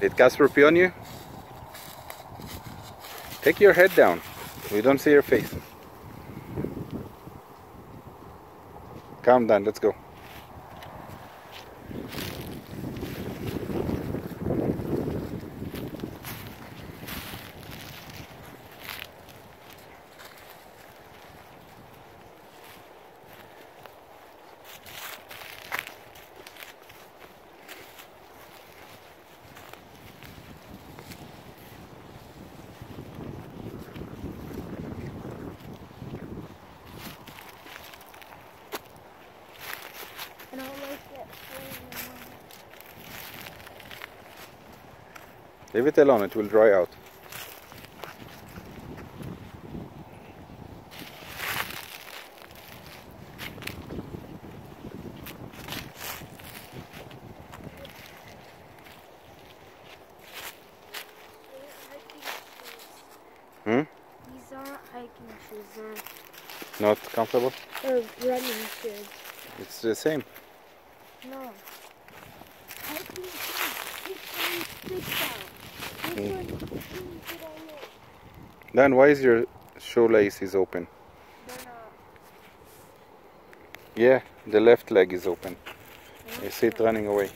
Did Casper pee on you? Take your head down. We don't see your face. Calm down, let's go. I don't like that. Leave it alone, it will dry out. Hmm? These aren't hiking shoes, Not comfortable? running shoes. It's the same. No. Hiking shoes. This one sticks out. This Hmm. one pulls it all in. Dan, why is your shoelace is open? Yeah, the left leg is open. I see it running away.